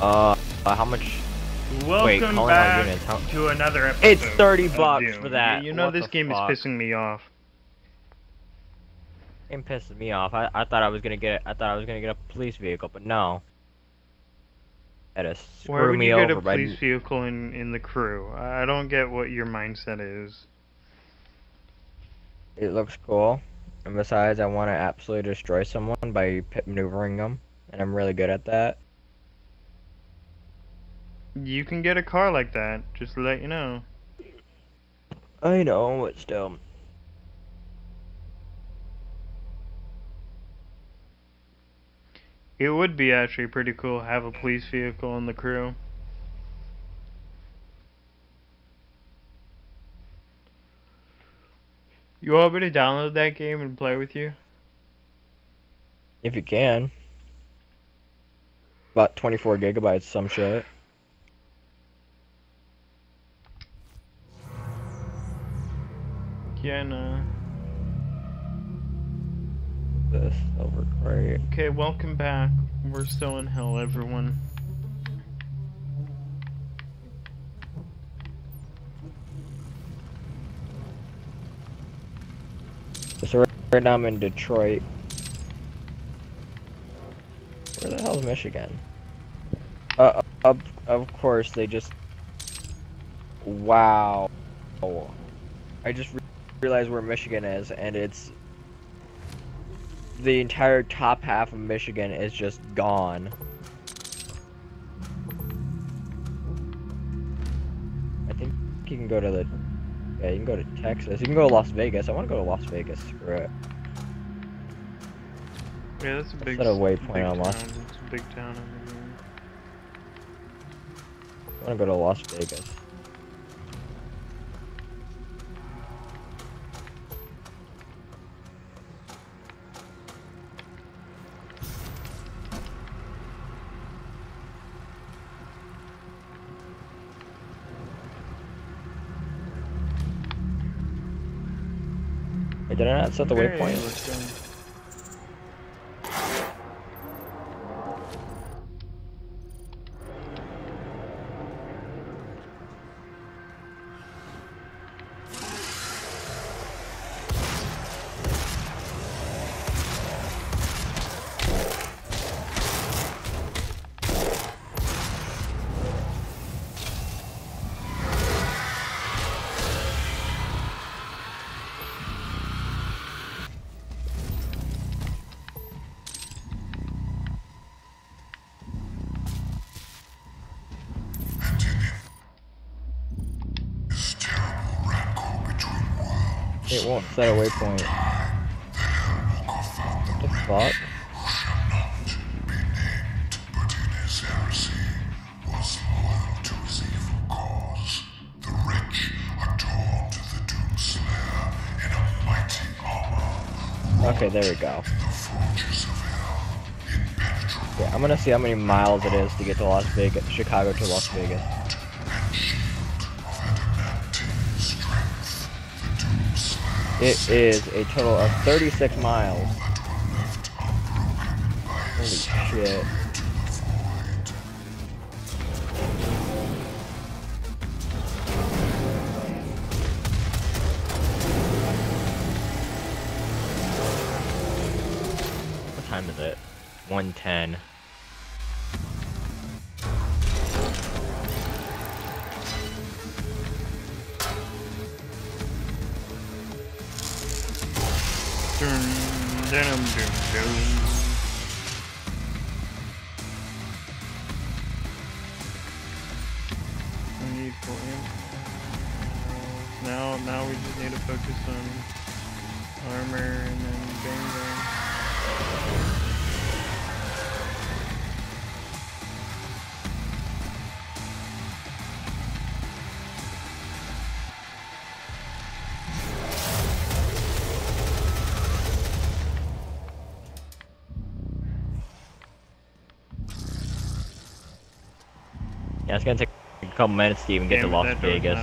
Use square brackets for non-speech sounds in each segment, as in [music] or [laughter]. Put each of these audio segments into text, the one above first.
Uh, how much? Welcome Wait, back how- to another episode. It's 30 bucks Doom. for that. You know What this game fuck? is pissing me off. It pisses me off. I, I thought I was gonna get I thought I was gonna get a police vehicle, but no. Screw Why would you get a police vehicle in in the crew? I don't get what your mindset is. it looks cool. And besides, I want to absolutely destroy someone by maneuvering them, and I'm really good at that. You can get a car like that. Just to let you know. I know, but still. It would be actually pretty cool to have a police vehicle in the crew. You want me to download that game and play with you? If you can. About 24 gigabytes, some shit. Yeah, no. This silver crate. Okay, welcome back. We're still in hell, everyone. So right- right now I'm in Detroit. Where the hell's Michigan? Uh, of, of course they just. Wow. I just re- realized where Michigan is, and it's. The entire top half of Michigan is just gone. I think you can go to the. Yeah, you can go to Texas. You can go to Las Vegas. I want to go to Las Vegas. Screw it. Yeah, that's a big. Set a waypoint big on Las- town. It's a big town. I want to go to Las Vegas. Did I not set the waypoint? The Doomslayer in a mighty armor Okay, there we go. the Yeah, I'm gonna see how many miles it is to get to Las Vegas, Chicago to Las Vegas. It is a total of 36 miles. Holy shit. What time is it? 110. It's gonna take a couple minutes to even get Damn to Las Vegas.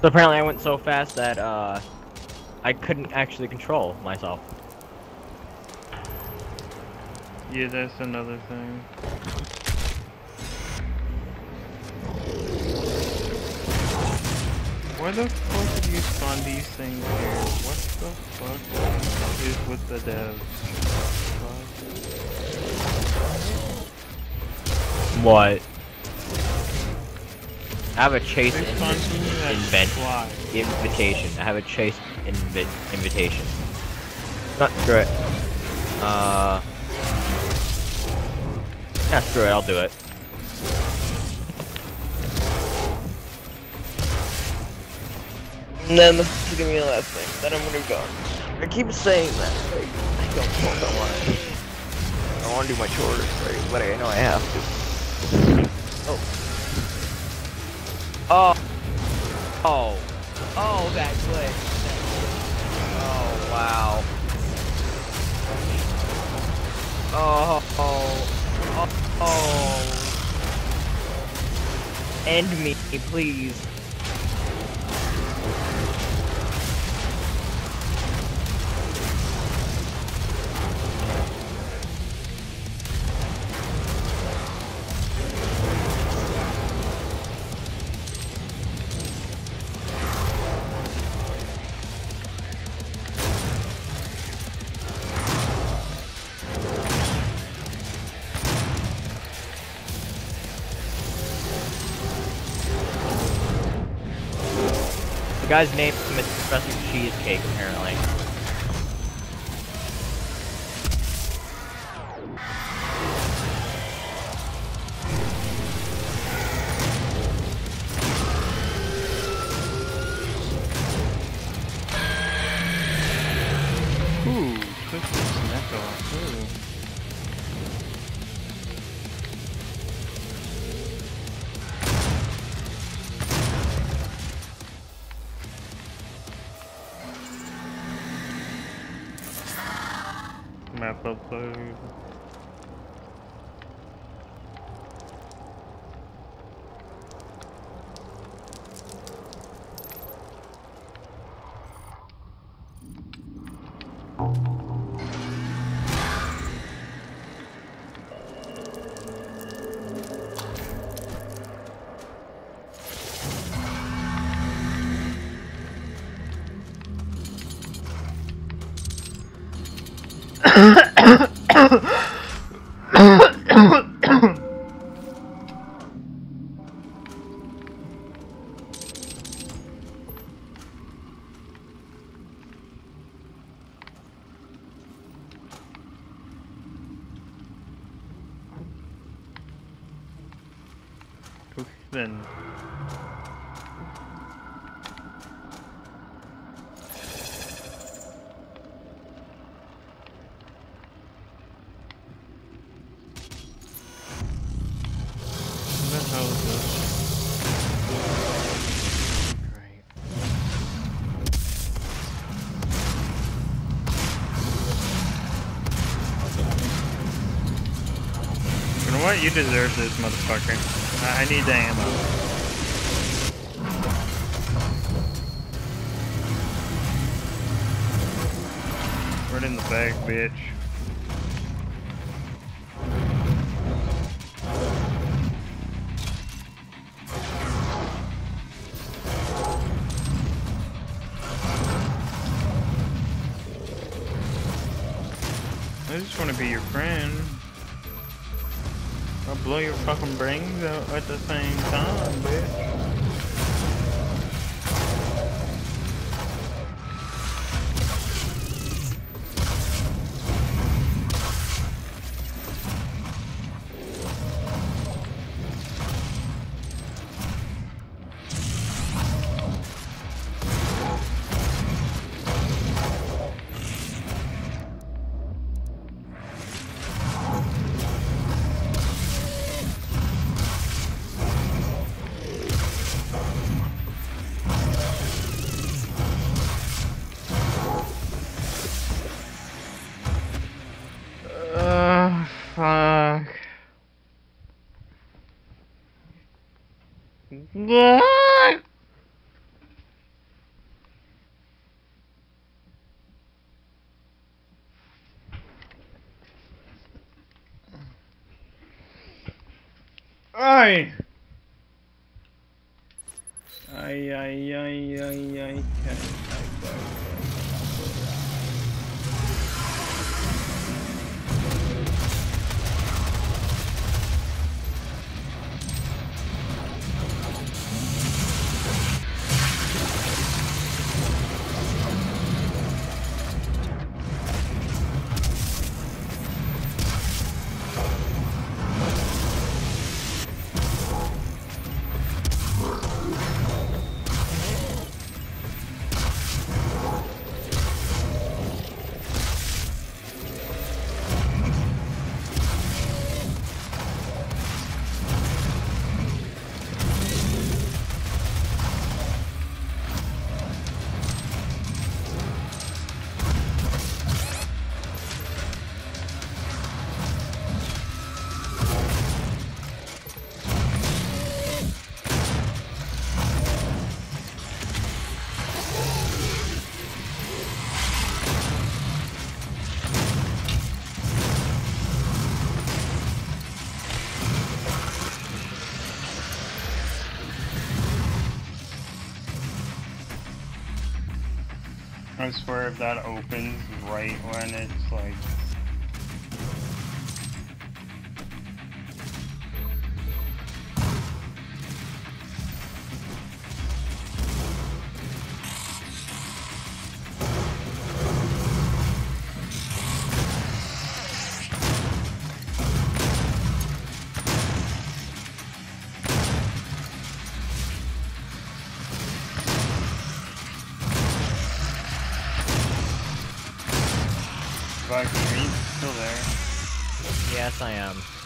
So apparently I went so fast that uh, I couldn't actually control myself. Yeah, that's another thing. Why the fuck did you spawn these things here? What the fuck is with the devs? What? I have a chase They invi- invent fly. invitation. I have a chase invi- invitation. Not screw it. Uh. Yeah, screw it. I'll do it. And then this is gonna be the last thing. Then I'm gonna go. I keep saying that. Like, I don't know if I want to. I want to do my chores, right? But I know I have Oh. Oh. Oh, that glitch. Oh, wow. Oh. Oh. Oh. End me, please. Guy's name is Professor Cheesecake, apparently. You deserve this, motherfucker. I, need the ammo. In the back, bitch. I just want to be your friend. Blow your fucking brains out at the same time, bitch. Ay! I swear if that opens right when it's Yes, I am.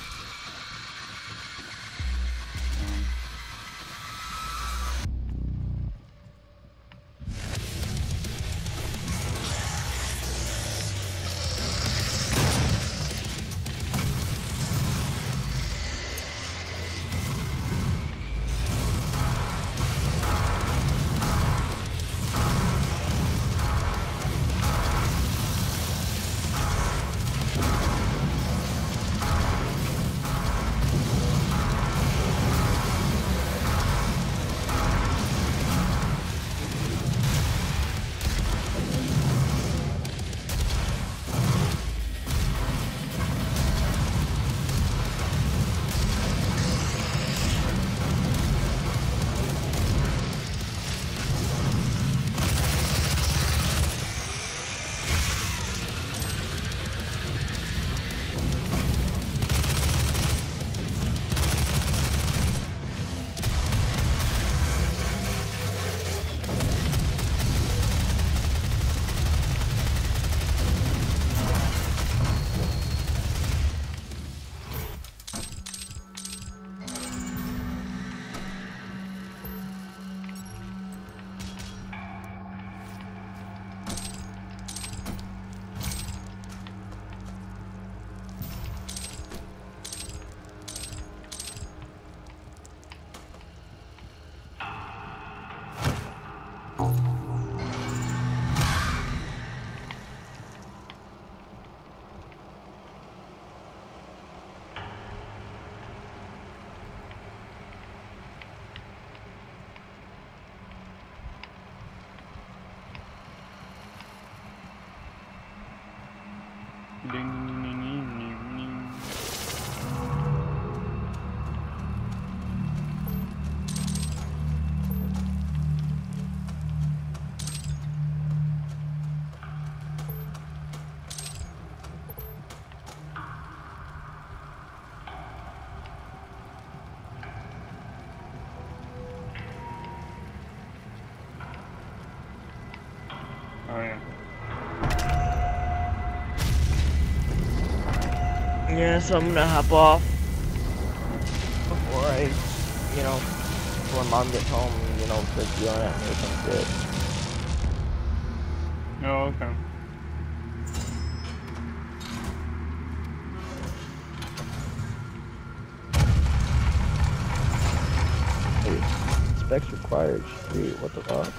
Ding, Yeah, so I'm gonna hop off before I, you know, before mom gets home, you know, starts yelling at me or some shit. Oh, okay. Hey, specs required. Shit, what the fuck?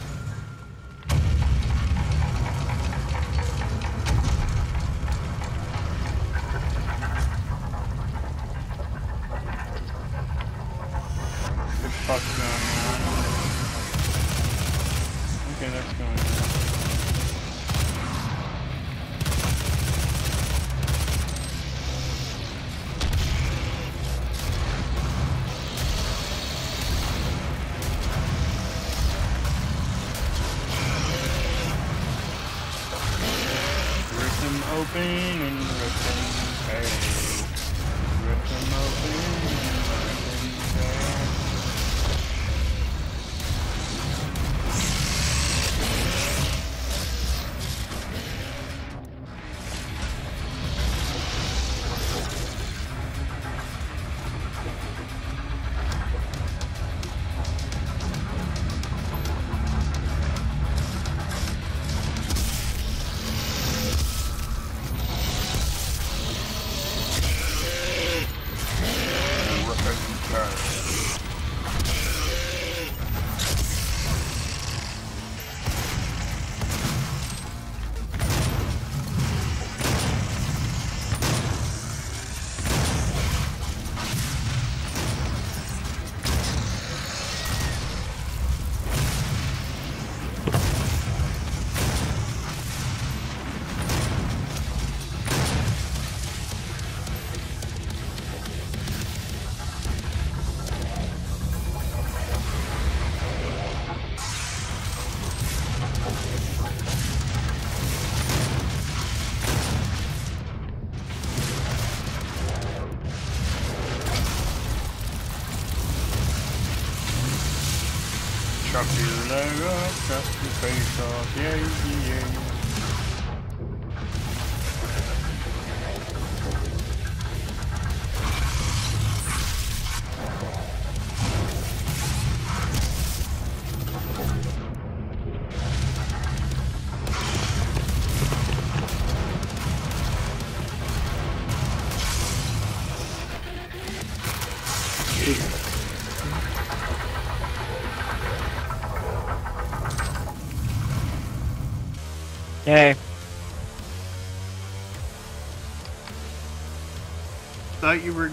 Leg up, chop your face off, yeah,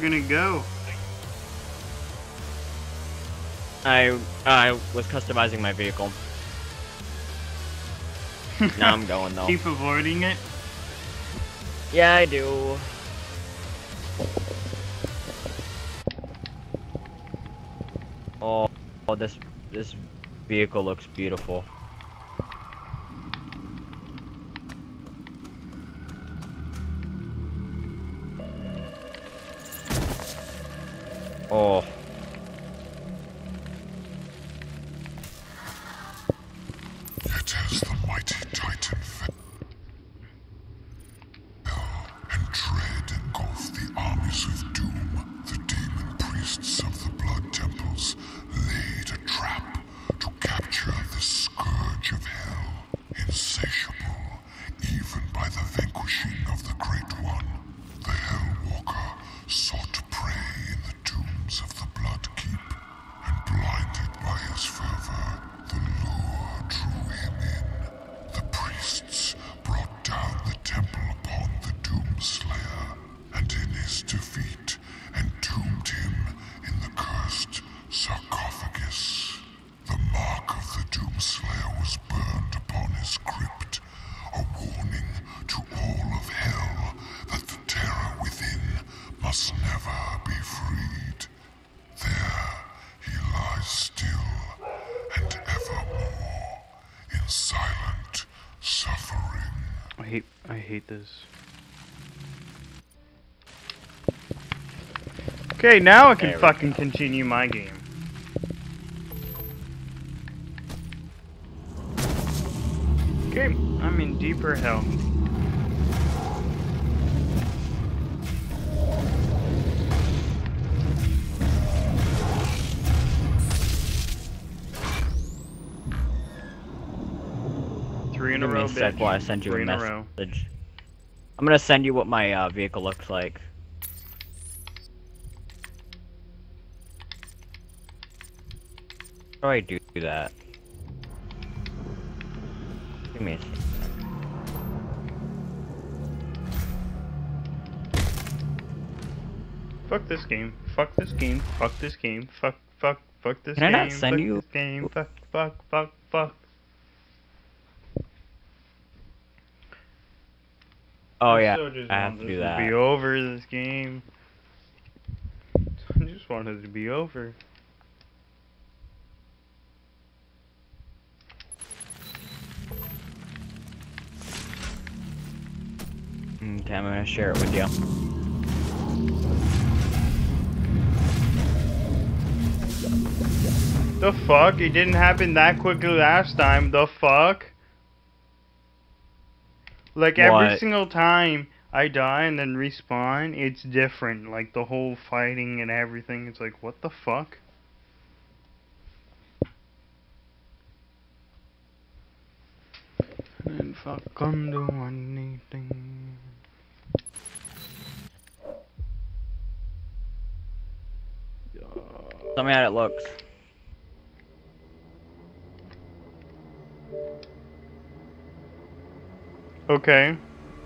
gonna go. I I was customizing my vehicle. now I'm going though. [laughs] Keep avoiding it. Yeah, I do. Oh, oh, this this vehicle looks beautiful. Silent suffering. I hate I hate this. Okay, now I can There fucking continue my game. Okay, I'm in deeper hell. Three in a give me row, a sec while I send you a in a message. I'm gonna send you what my uh, vehicle looks like. How do I do that? Give me a. Fuck this game. Fuck this game. Fuck this game. Fuck, fuck, Fuck this Can I game. not send fuck you- This game. Fuck. Fuck. Fuck. Fuck. Oh yeah, I have to do that. Be over this game. [laughs] I just wanted it to be over. Okay, I'm gonna share it with you. The fuck? It didn't happen that quickly last time. The fuck? Like every What? single time I die and then respawn, it's different. Like the whole fighting and everything. It's like, what the fuck? And fucking do anything. Tell me how it looks. Okay.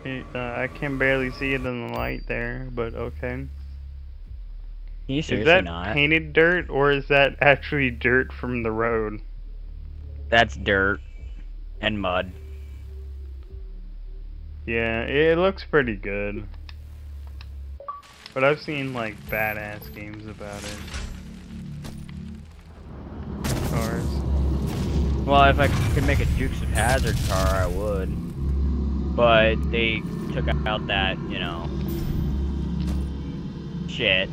It, uh, I can barely see it in the light there, but okay. You Is that not? painted dirt or is that actually dirt from the road? That's dirt and mud. Yeah, it looks pretty good. But I've seen like badass games about it. Cars. Well, if I could make a Dukes of Hazzard car, I would. But they took out that, you know, shit.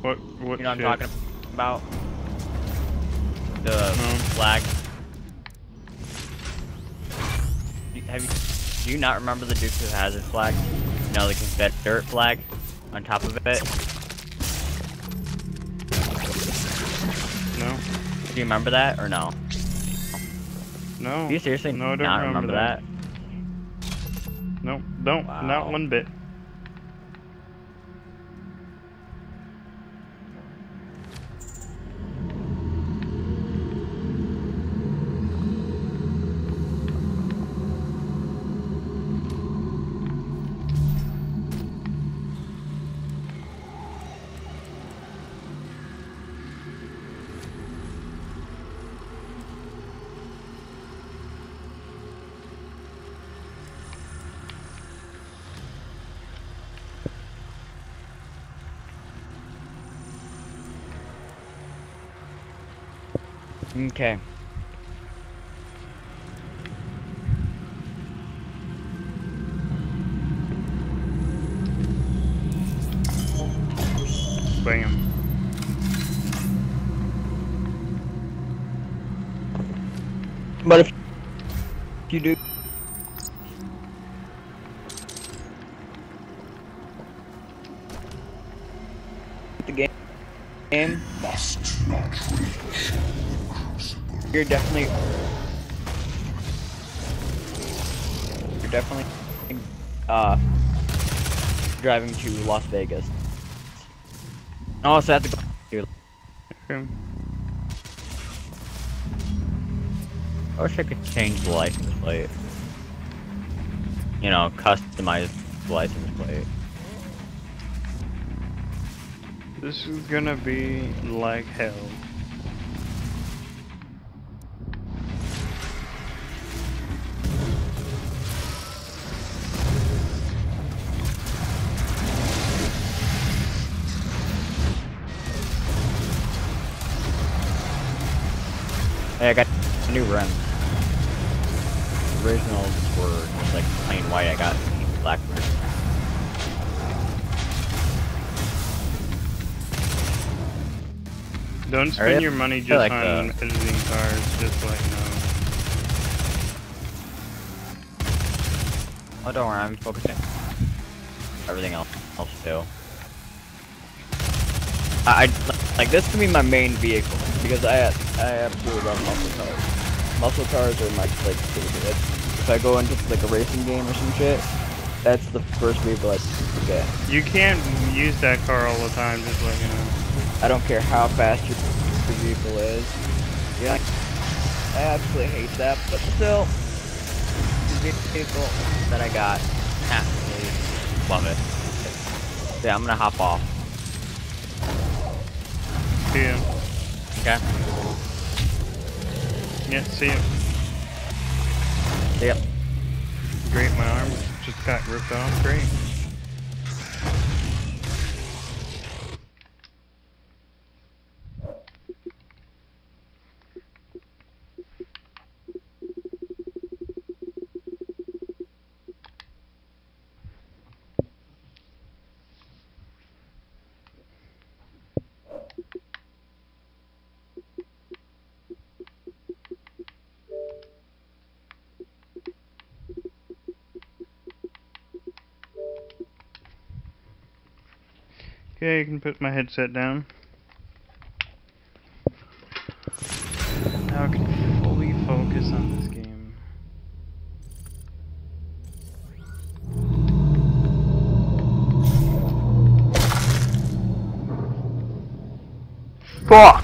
What what You know what shit? I'm talking about? The No. flag. Have you? Do you not remember the Dukes of Hazzard flag? You know, the Confederate flag on top of it. No. Do you remember that or no? No. Do you seriously No, I don't not remember remember that. that? Nope. Don't. Not one bit. Okay. You're definitely, you're definitely, uh, driving to Las Vegas. Oh, so I have to go. I wish I could change the license plate. You know, customize the license plate. This is gonna be like hell. Hey, I got a new rims. Originals were just like plain white. I got black rims. Don't spend really your money just like on the- editing cars, just like no. Oh, don't worry, I'm focusing. Everything else, else too. I, I like this can be my main vehicle because I I absolutely love muscle cars. Muscle cars are my like favorite. If I go into like a racing game or some shit, that's the first vehicle I get. You can't use that car all the time, just let you know. I don't care how fast your, your vehicle is. Yeah, I absolutely hate that, but still, the vehicle That I got. Absolutely love it. Yeah, I'm gonna hop off. see him. Okay. Yeah, see him. Yep. Great, my arm just got ripped off. Great. Okay, I can put my headset down. Now I can fully focus on this game. Fuck!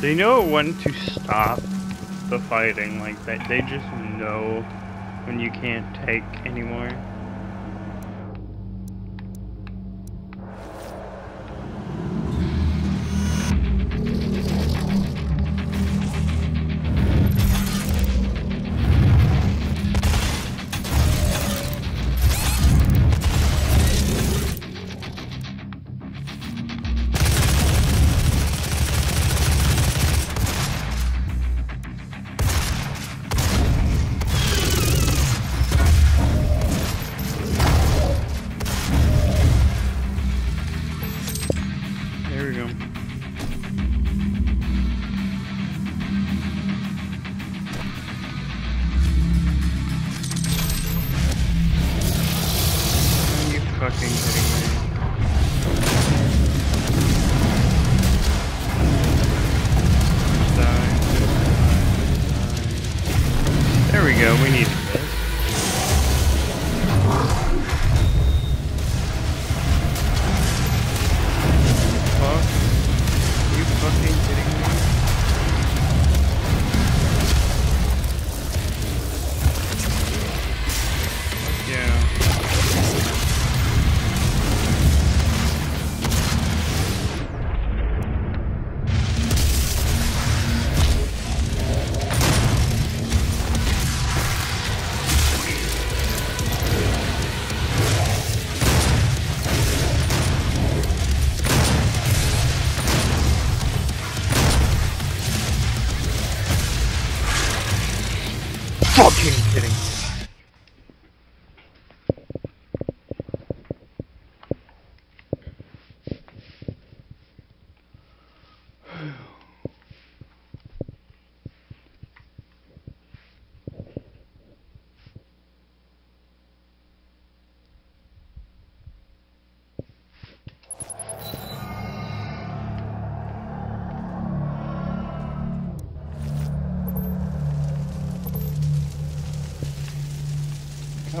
They know when to stop the fighting. Like they, they just know when you can't take anymore.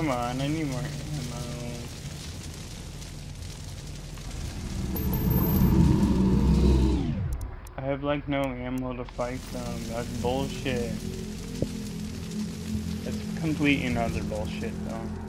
Come on, I need more ammo. I have like no ammo to fight them. That's bullshit. That's complete and utter bullshit though.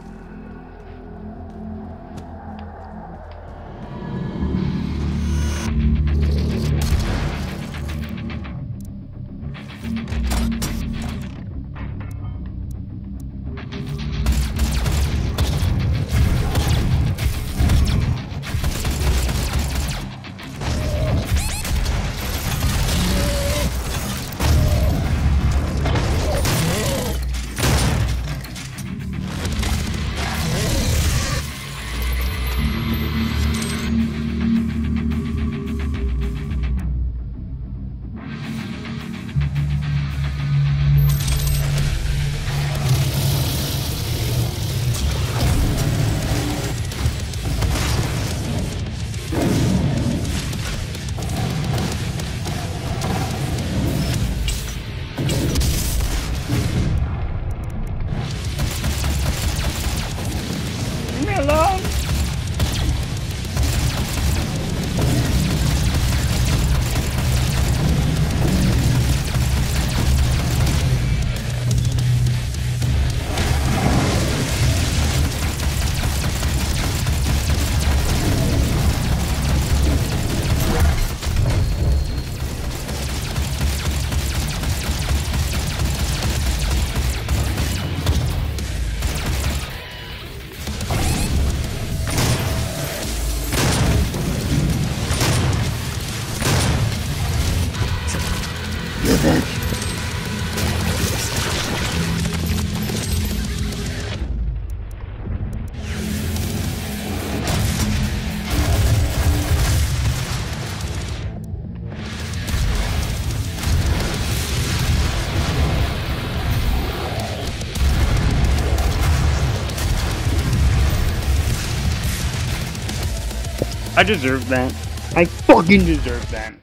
I deserve that. I fucking deserve that.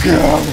Fuck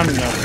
Oh, not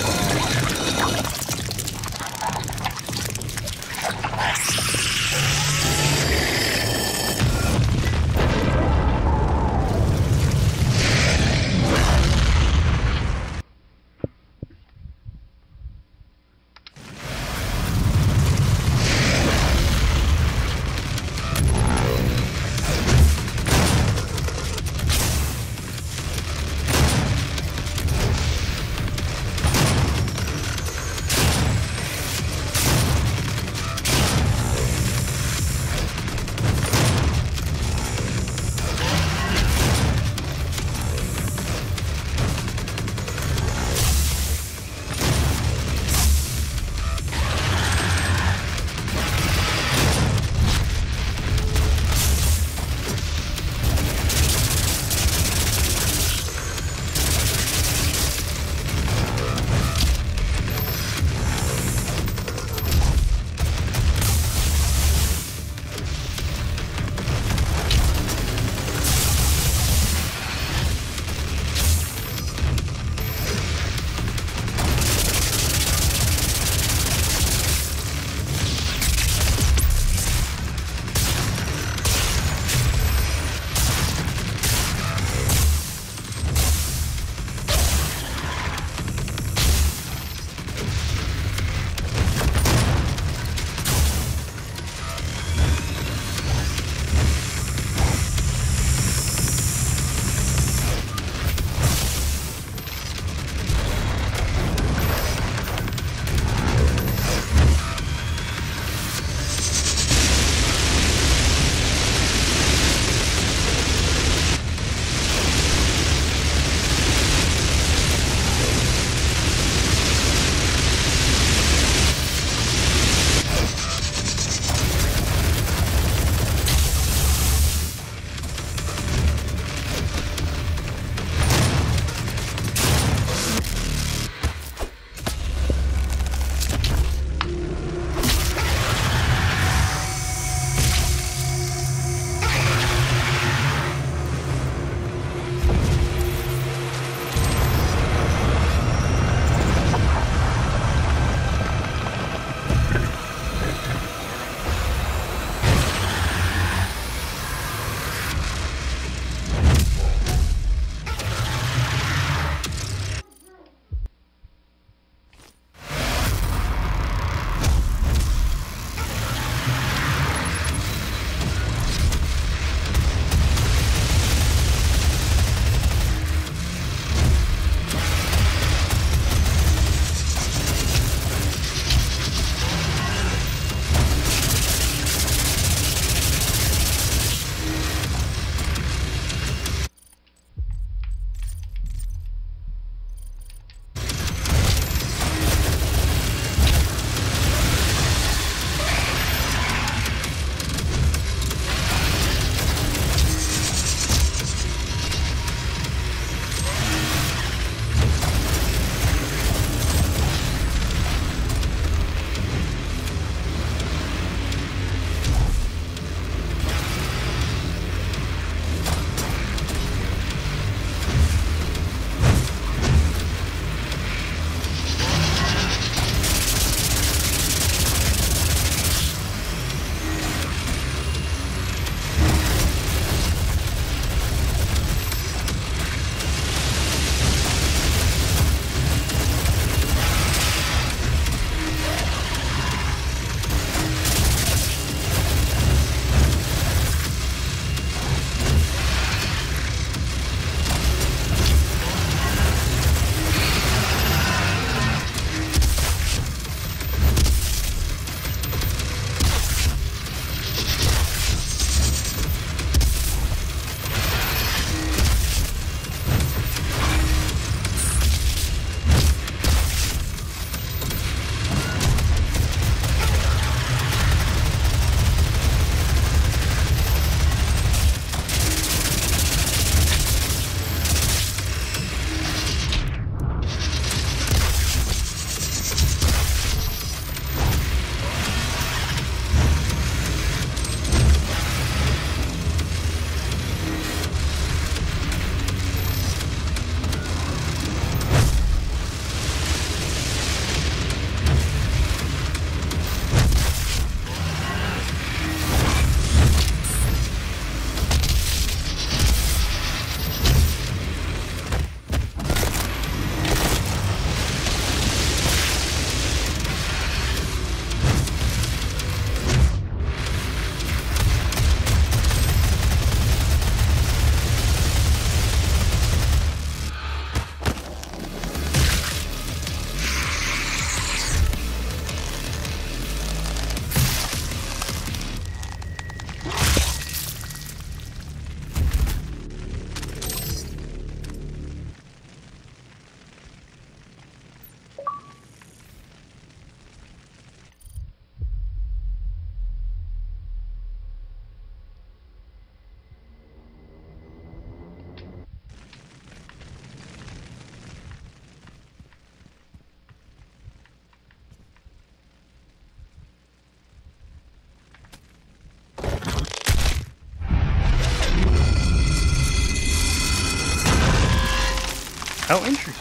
How interesting.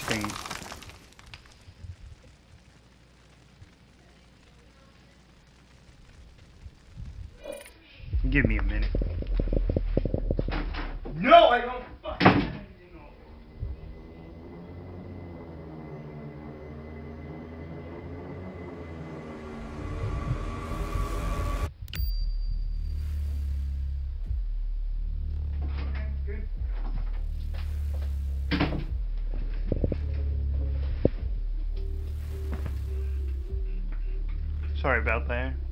Sorry about that.